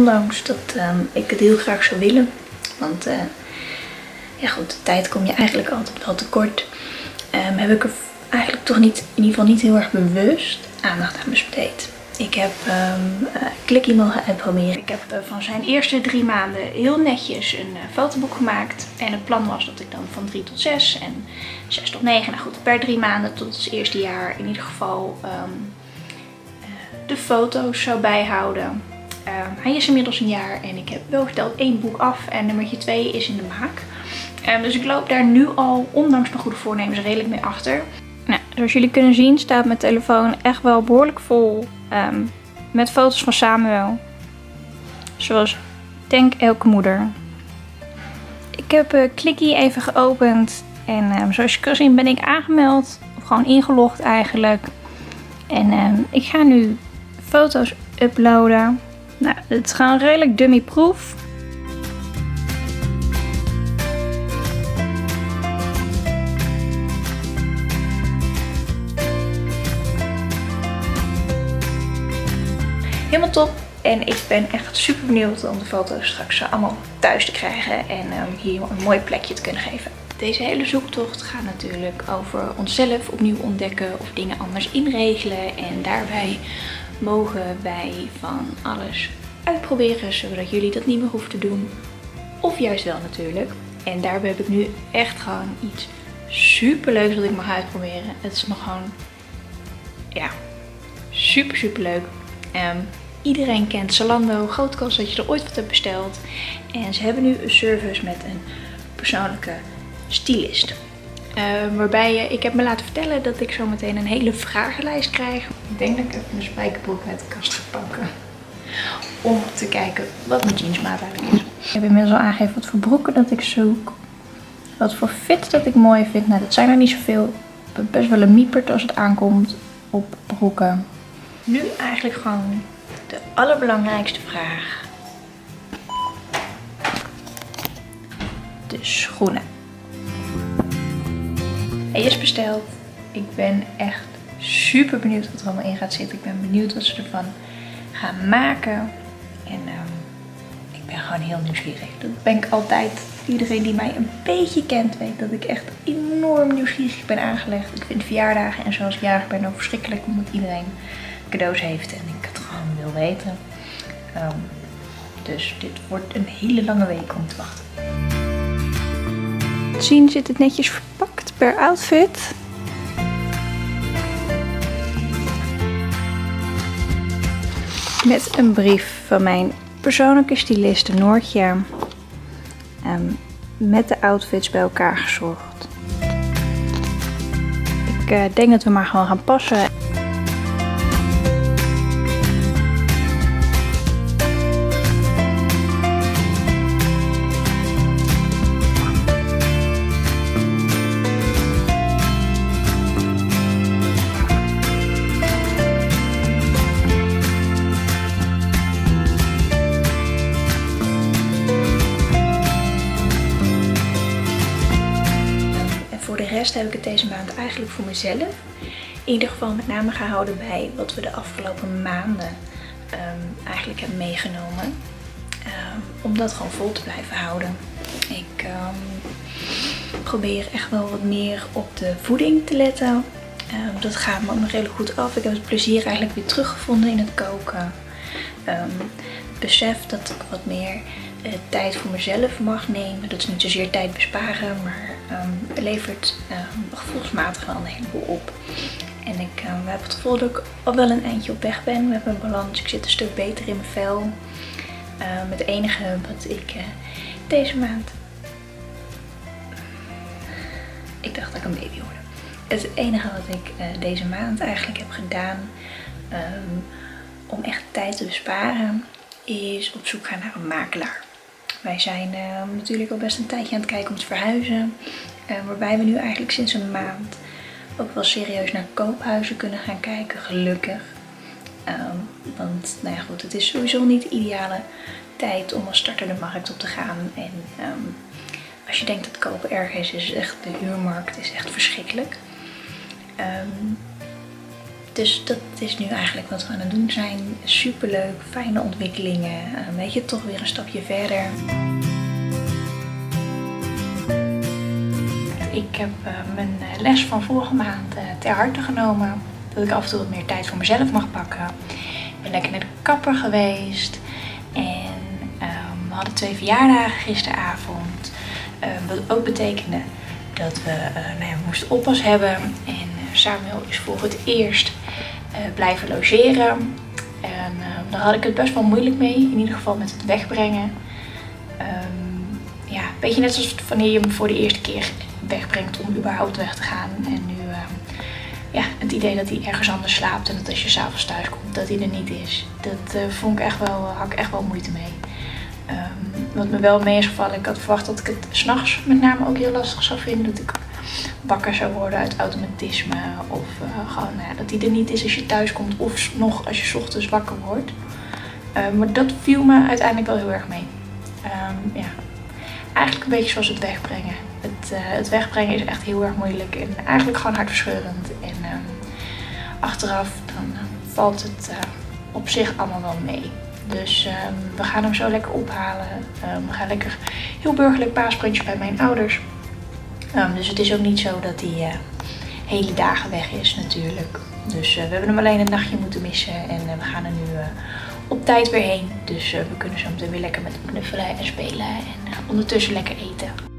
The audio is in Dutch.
ondanks dat ehm, ik het heel graag zou willen. Want uh, ja goed, de tijd kom je eigenlijk altijd wel tekort. Um, heb ik er eigenlijk toch niet, in ieder geval niet heel erg bewust aandacht aan besteed. Ik heb uh, Clicky mogen uitproberen. Ik heb uh, van zijn eerste drie maanden heel netjes een fotoboek gemaakt. En het plan was dat ik dan van 3 tot 6 en 6 tot 9, nou goed, per drie maanden tot het eerste jaar in ieder geval de foto's zou bijhouden. Um, hij is inmiddels een jaar en ik heb wel geteld één boek af en nummertje 2 is in de maak. dus ik loop daar nu al, ondanks mijn goede voornemens, redelijk mee achter. Nou, zoals jullie kunnen zien staat mijn telefoon echt wel behoorlijk vol um, met foto's van Samuel. Zoals denk elke moeder. Ik heb uh, Clicky even geopend en zoals je kan zien ben ik aangemeld. Of gewoon ingelogd eigenlijk. En ik ga nu foto's uploaden. Nou, het is gewoon redelijk dummy proof. helemaal top. En ik ben echt super benieuwd om de foto's straks allemaal thuis te krijgen en um, hier een mooi plekje te kunnen geven. Deze hele zoektocht gaat natuurlijk over onszelf opnieuw ontdekken of dingen anders inregelen. En daarbij mogen wij van alles uitproberen, zodat jullie dat niet meer hoeven te doen. Of juist wel natuurlijk. En daarbij heb ik nu echt gewoon iets super leuks dat ik mag uitproberen. Het is nog gewoon, ja, super super leuk. Um, iedereen kent Zalando, groot kans dat je er ooit wat hebt besteld. En ze hebben nu een service met een persoonlijke stylist. Uh, waarbij je, ik heb me laten vertellen dat ik zo meteen een hele vragenlijst krijg. Ik denk dat ik even mijn spijkerbroek uit de kast ga pakken. Om te kijken wat mijn jeansmaat eigenlijk is. Ik heb inmiddels al aangegeven wat voor broeken dat ik zoek. Wat voor fit dat ik mooi vind. Nou, dat zijn er niet zoveel. Ik ben best wel een miepert als het aankomt op broeken. Nu eigenlijk gewoon de allerbelangrijkste vraag. De schoenen. Hij is besteld. Ik ben echt super benieuwd wat er allemaal in gaat zitten. Ik ben benieuwd wat ze ervan gaan maken. En um, ik ben gewoon heel nieuwsgierig. Dat ben ik altijd. Iedereen die mij een beetje kent weet dat ik echt enorm nieuwsgierig ben aangelegd. Ik vind verjaardagen en zoals ik jarig ben ook verschrikkelijk omdat iedereen cadeaus heeft. En ik het gewoon wil weten. Um, dus dit wordt een hele lange week om te wachten. Zien zit het netjes verpakt per outfit. Met een brief van mijn persoonlijke styliste Noortje. Um, met de outfits bij elkaar gezorgd. Ik uh, denk dat we maar gewoon gaan passen. Rest heb ik het deze maand eigenlijk voor mezelf. In ieder geval met name gehouden bij wat we de afgelopen maanden um, eigenlijk hebben meegenomen. Um, om dat gewoon vol te blijven houden. Ik um, probeer echt wel wat meer op de voeding te letten. dat gaat me ook nog redelijk goed af. Ik heb het plezier eigenlijk weer teruggevonden in het koken. het besef dat ik wat meer uh, tijd voor mezelf mag nemen. Dat is niet zozeer tijd besparen, maar um, levert um, gevoelsmatig wel een heleboel op. En ik um, heb het gevoel dat ik al wel een eindje op weg ben met mijn balans. Ik zit een stuk beter in mijn vel. het enige wat ik uh, deze maand... Ik dacht dat ik een baby hoorde. Het enige wat ik uh, deze maand eigenlijk heb gedaan om echt tijd te besparen is op zoek gaan naar een makelaar. Wij zijn uh, natuurlijk al best een tijdje aan het kijken om te verhuizen. Uh, waarbij we nu eigenlijk sinds een maand ook wel serieus naar koophuizen kunnen gaan kijken, gelukkig. Um, want nou ja goed, het is sowieso niet de ideale tijd om als starter de markt op te gaan. En um, als je denkt dat kopen erg is, is echt de huurmarkt is echt verschrikkelijk. Um, Dus dat is nu eigenlijk wat we aan het doen zijn. Superleuk, fijne ontwikkelingen. Uh, weet je, toch weer een stapje verder. Ik heb uh, mijn les van vorige maand uh, ter harte genomen. Dat ik af en toe wat meer tijd voor mezelf mag pakken. Ik ben lekker naar de kapper geweest. En um, we hadden twee verjaardagen gisteravond. wat ook betekende dat we, nou ja, moesten oppas hebben. En Samuel is voor het eerst uh, blijven logeren. En uh, daar had ik het best wel moeilijk mee, in ieder geval met het wegbrengen. Um, ja, een beetje net zoals wanneer je hem voor de eerste keer wegbrengt om überhaupt weg te gaan. En nu uh, ja, het idee dat hij ergens anders slaapt en dat als je s'avonds thuis komt dat hij er niet is. Dat uh, vond ik echt wel, had ik echt wel moeite mee. Um, wat me wel mee is gevallen, ik had verwacht dat ik het s'nachts met name ook heel lastig zou vinden. Dat ik wakker zou worden uit automatisme. Of uh, gewoon nou dat die er niet is als je thuis komt of nog als je ochtends wakker wordt. Uh, maar dat viel me uiteindelijk wel heel erg mee. Um, ja. Eigenlijk een beetje zoals het wegbrengen. Het, uh, het, wegbrengen is echt heel erg moeilijk en eigenlijk gewoon hartverscheurend. En um, achteraf dan valt het op zich allemaal wel mee. Dus um, we gaan hem zo lekker ophalen. we gaan lekker heel burgerlijk paasprintje bij mijn ouders. Um, dus het is ook niet zo dat hij uh, hele dagen weg is natuurlijk. Dus uh, we hebben hem alleen een nachtje moeten missen en uh, we gaan er nu op tijd weer heen. Dus we kunnen zo meteen weer lekker met hem knuffelen en spelen en ondertussen lekker eten.